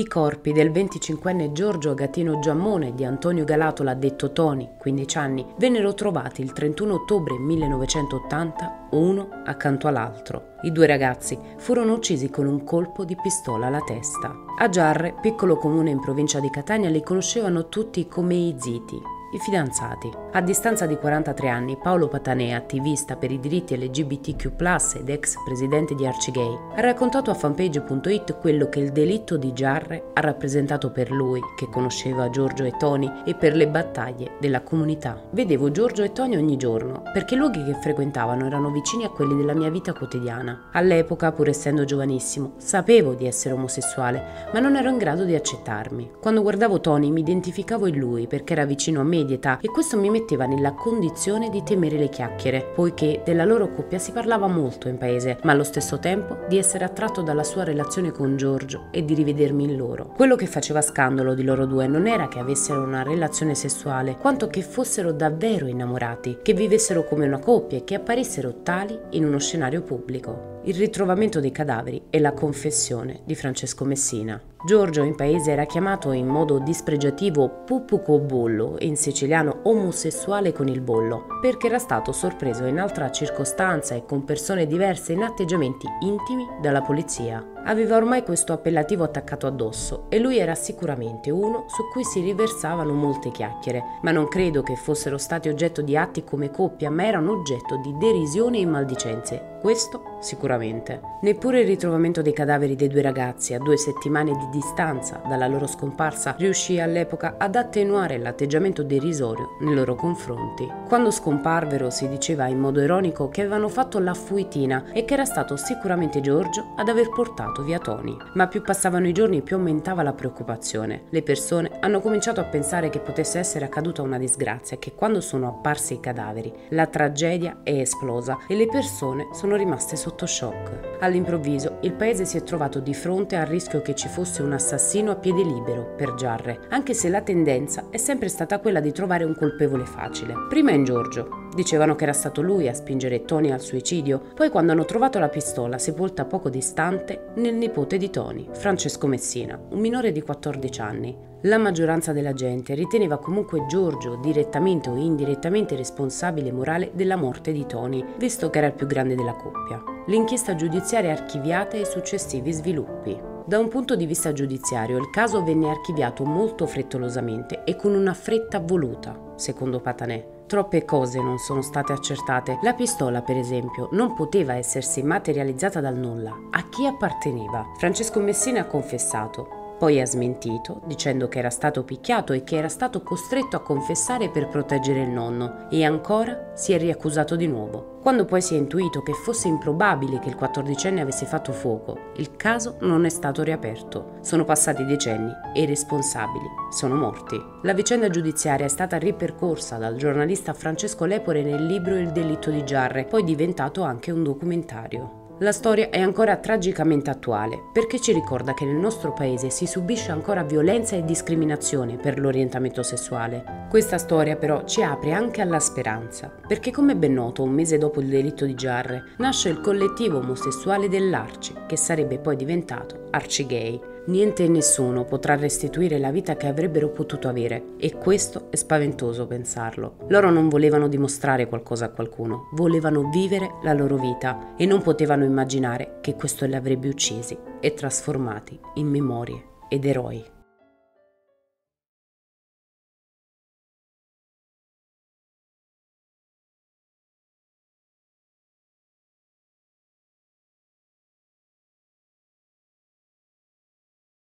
I corpi del 25enne Giorgio Agatino Giammone e di Antonio Galatola, detto Tony, 15 anni, vennero trovati il 31 ottobre 1980, uno accanto all'altro. I due ragazzi furono uccisi con un colpo di pistola alla testa. A Giarre, piccolo comune in provincia di Catania, li conoscevano tutti come i ziti, i fidanzati. A distanza di 43 anni, Paolo Patanè, attivista per i diritti LGBTQ ed ex presidente di Arcigay, ha raccontato a fanpage.it quello che il delitto di Giarre ha rappresentato per lui, che conosceva Giorgio e Tony, e per le battaglie della comunità. Vedevo Giorgio e Tony ogni giorno, perché i luoghi che frequentavano erano vicini a quelli della mia vita quotidiana. All'epoca, pur essendo giovanissimo, sapevo di essere omosessuale, ma non ero in grado di accettarmi. Quando guardavo Tony mi identificavo in lui perché era vicino a me di età e questo mi metteva nella condizione di temere le chiacchiere, poiché della loro coppia si parlava molto in paese, ma allo stesso tempo di essere attratto dalla sua relazione con Giorgio e di rivedermi in loro. Quello che faceva scandalo di loro due non era che avessero una relazione sessuale, quanto che fossero davvero innamorati, che vivessero come una coppia e che apparissero tali in uno scenario pubblico il ritrovamento dei cadaveri e la confessione di Francesco Messina. Giorgio in paese era chiamato in modo dispregiativo Pupuco Bollo in siciliano omosessuale con il bollo, perché era stato sorpreso in altra circostanza e con persone diverse in atteggiamenti intimi dalla polizia. Aveva ormai questo appellativo attaccato addosso e lui era sicuramente uno su cui si riversavano molte chiacchiere, ma non credo che fossero stati oggetto di atti come coppia, ma erano oggetto di derisione e maldicenze. Questo sicuramente. Neppure il ritrovamento dei cadaveri dei due ragazzi a due settimane di distanza dalla loro scomparsa riuscì all'epoca ad attenuare l'atteggiamento derisorio nei loro confronti. Quando scomparvero si diceva in modo ironico che avevano fatto la fuitina e che era stato sicuramente Giorgio ad aver portato via Tony. Ma più passavano i giorni più aumentava la preoccupazione. Le persone hanno cominciato a pensare che potesse essere accaduta una disgrazia e che quando sono apparsi i cadaveri la tragedia è esplosa e le persone sono rimaste sotto shock. All'improvviso il paese si è trovato di fronte al rischio che ci fosse un assassino a piede libero per Giarre, anche se la tendenza è sempre stata quella di trovare un colpevole facile. Prima in Giorgio, dicevano che era stato lui a spingere Tony al suicidio, poi quando hanno trovato la pistola sepolta poco distante nel nipote di Tony, Francesco Messina, un minore di 14 anni. La maggioranza della gente riteneva comunque Giorgio direttamente o indirettamente responsabile morale della morte di Tony, visto che era il più grande della coppia. L'inchiesta giudiziaria è archiviata e i successivi sviluppi. Da un punto di vista giudiziario, il caso venne archiviato molto frettolosamente e con una fretta voluta, secondo Patanè. Troppe cose non sono state accertate. La pistola, per esempio, non poteva essersi materializzata dal nulla. A chi apparteneva? Francesco Messina ha confessato. Poi ha smentito, dicendo che era stato picchiato e che era stato costretto a confessare per proteggere il nonno, e ancora si è riaccusato di nuovo. Quando poi si è intuito che fosse improbabile che il quattordicenne avesse fatto fuoco, il caso non è stato riaperto. Sono passati decenni e i responsabili sono morti. La vicenda giudiziaria è stata ripercorsa dal giornalista Francesco Lepore nel libro Il delitto di Giarre, poi diventato anche un documentario. La storia è ancora tragicamente attuale perché ci ricorda che nel nostro paese si subisce ancora violenza e discriminazione per l'orientamento sessuale. Questa storia però ci apre anche alla speranza, perché come ben noto un mese dopo il delitto di Giarre nasce il collettivo omosessuale dell'Arci, che sarebbe poi diventato Arci Gay, Niente e nessuno potrà restituire la vita che avrebbero potuto avere e questo è spaventoso pensarlo. Loro non volevano dimostrare qualcosa a qualcuno, volevano vivere la loro vita e non potevano immaginare che questo li avrebbe uccisi e trasformati in memorie ed eroi.